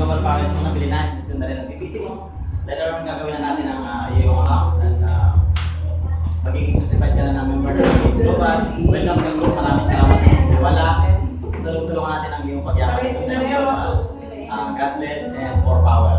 global package mo na bilhin ito na rin ang TTC mo. Later on, gagawin na natin ang uh, iyong account at uh, magiging certified ka na ng member ng Global. Welcome sa group. Maraming salamat sa wala. Tulong-tulungan natin ang iyong pagyaman. Uh, ah, God bless and more power.